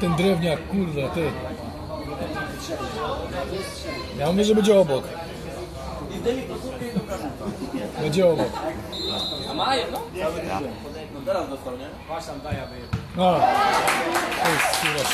Ten drewniak, kurde, ty. Ja mówię, że będzie obok. Będzie obok. A mają, no? No teraz dostał, nie? No. To jest chyba